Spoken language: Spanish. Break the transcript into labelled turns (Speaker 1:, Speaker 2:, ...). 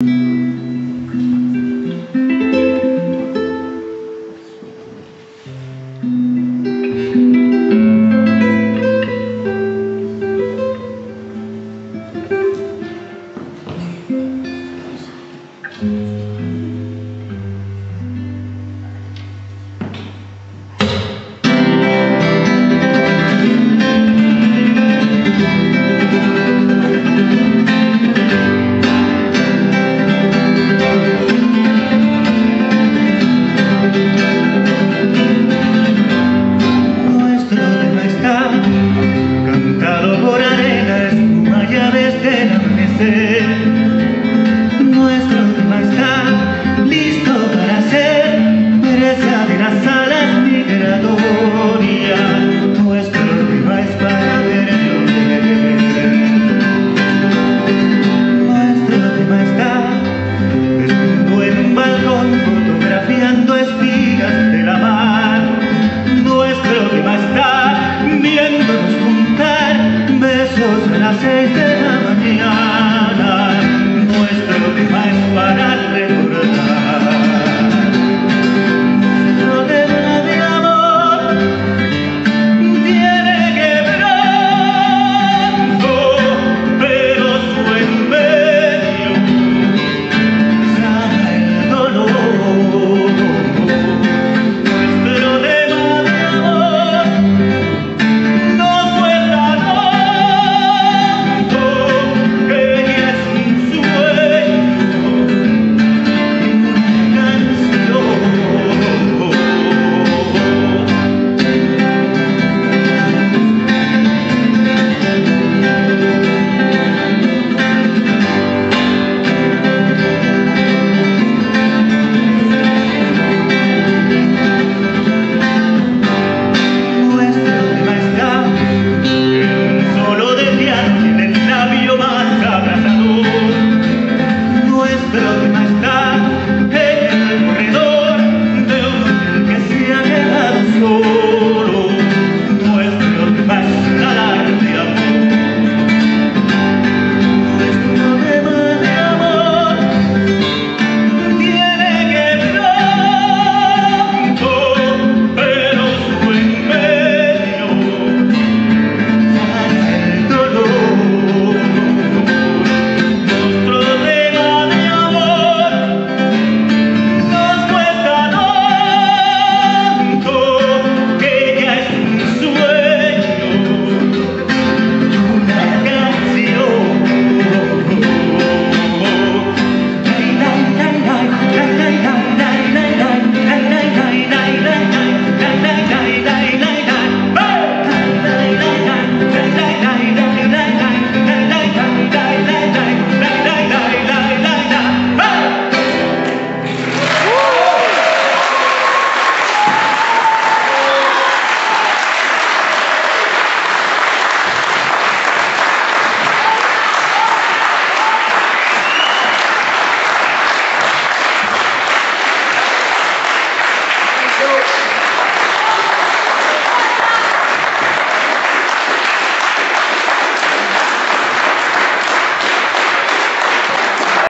Speaker 1: Thank mm -hmm. you. del amanecer Nuestro tema está listo para ser Pereza de las alas migratorias. Nuestro tema es para verlo Nuestro tema está desnudo en un balcón Fotografiando espigas de la mar. Nuestro tema está viéndonos juntar Besos al aceite